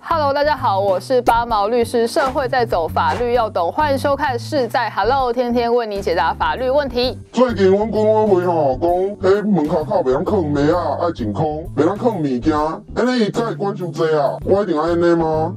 Hello，大家好，我是八毛律师，社会在走，法律要懂，欢迎收看《事在 Hello》，天天为你解答法律问题。最近阮管委会吼讲，迄门口靠袂当放麦啊，爱净空，袂当放物件，安尼伊才会管伤济啊？我一定要安尼吗？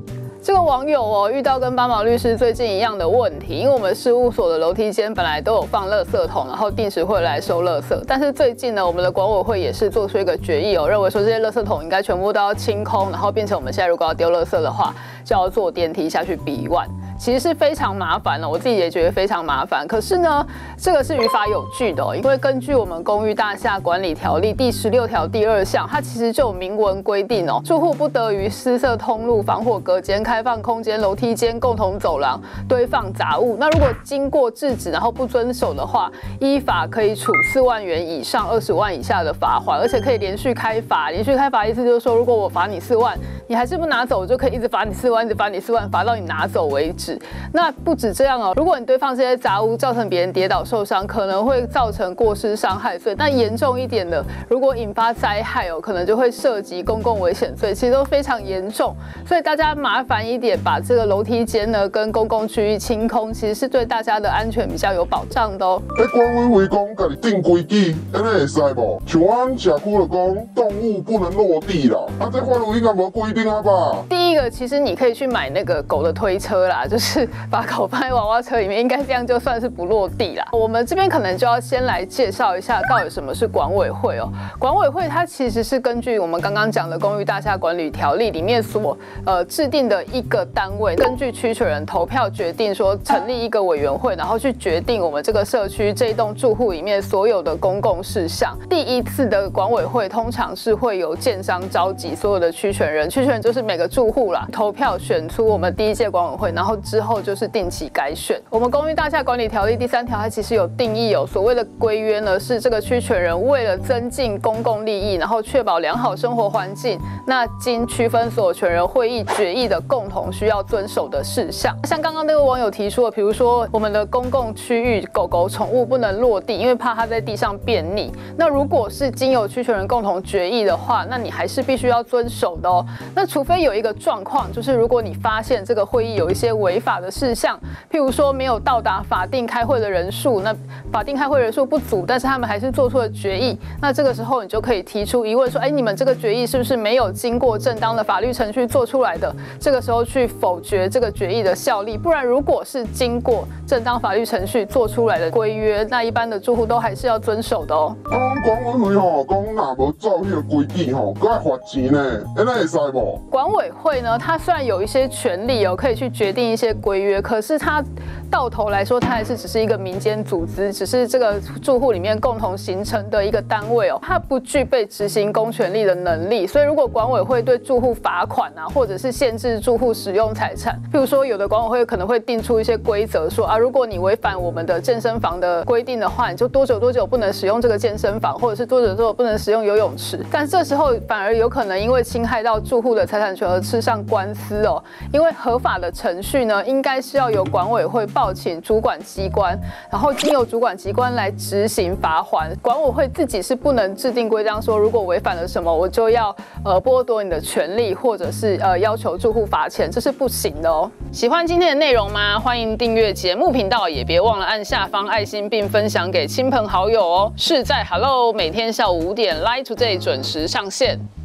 这个网友哦，遇到跟八毛律师最近一样的问题，因为我们事务所的楼梯间本来都有放垃圾桶，然后定时会来收垃圾，但是最近呢，我们的管委会也是做出一个决议哦，认为说这些垃圾桶应该全部都要清空，然后变成我们现在如果要丢垃圾的话，就要坐电梯下去比万。其实是非常麻烦的，我自己也觉得非常麻烦。可是呢，这个是于法有据的，因为根据我们公寓大厦管理条例第十六条第二项，它其实就有明文规定哦，住户不得于私设通路、防火隔间、开放空间、楼梯间、共同走廊堆放杂物。那如果经过制止然后不遵守的话，依法可以处四万元以上二十万以下的罚款，而且可以连续开罚。连续开罚意思就是说，如果我罚你四万，你还是不拿走，我就可以一直罚你四万，一直罚你四万，罚到你拿走为止。那不止这样哦，如果你堆放这些杂物造成别人跌倒受伤，可能会造成过失伤害罪。那严重一点的，如果引发灾害哦，可能就会涉及公共危险罪，其实都非常严重。所以大家麻烦一点，把这个楼梯间呢跟公共区域清空，其实是对大家的安全比较有保障的哦。迄管委会讲，家己定规矩，安尼会使无？像阮社区就讲，动物不能落地啦。啊，这法律应该无规定啊吧？第一个，其实你可以去买那个狗的推车啦，就是是把狗放在娃娃车里面，应该这样就算是不落地啦。我们这边可能就要先来介绍一下，到底什么是管委会哦。管委会它其实是根据我们刚刚讲的《公寓大厦管理条例》里面所呃制定的一个单位，根据区权人投票决定说成立一个委员会，然后去决定我们这个社区这一栋住户里面所有的公共事项。第一次的管委会通常是会由建商召集所有的区权人，区权人就是每个住户啦，投票选出我们第一届管委会，然后之后就是定期改选。我们公寓大厦管理条例第三条，它其实有定义有所谓的规约呢，是这个区权人为了增进公共利益，然后确保良好生活环境，那经区分所有权人会议决议的共同需要遵守的事项。像刚刚那个网友提出的，比如说我们的公共区域狗狗宠物不能落地，因为怕它在地上便溺。那如果是经由区权人共同决议的话，那你还是必须要遵守的哦。那除非有一个状况，就是如果你发现这个会议有一些违法的事项，譬如说没有到达法定开会的人数，那法定开会人数不足，但是他们还是做出了决议，那这个时候你就可以提出疑问说，哎，你们这个决议是不是没有经过正当的法律程序做出来的？这个时候去否决这个决议的效力。不然，如果是经过正当法律程序做出来的规约，那一般的住户都还是要遵守的哦。管委会吼讲，若无照迄个规矩吼，搁爱罚钱呢，安尼会使无？管委会呢，它虽然有一些权利哦，可以去决定一些些规约，可是它到头来说，它还是只是一个民间组织，只是这个住户里面共同形成的一个单位哦，它不具备执行公权力的能力。所以，如果管委会对住户罚款啊，或者是限制住户使用财产，譬如说，有的管委会可能会定出一些规则，说啊，如果你违反我们的健身房的规定的话，你就多久多久不能使用这个健身房，或者是多久多久不能使用游泳池。但这时候反而有可能因为侵害到住户的财产权而吃上官司哦。因为合法的程序呢，应该是要由管委会报请主管机关，然后经由主管机关来执行罚还。管委会自己是不能制定规章说，如果违反了什么，我就要呃剥夺你的权利，或者是呃要求住户罚钱，这是不行的哦。喜欢今天的内容吗？欢迎订阅节目频道，也别忘了按下方爱心并分享给亲朋好友哦。是在 Hello，每天下午五点 Live Today 准时上线。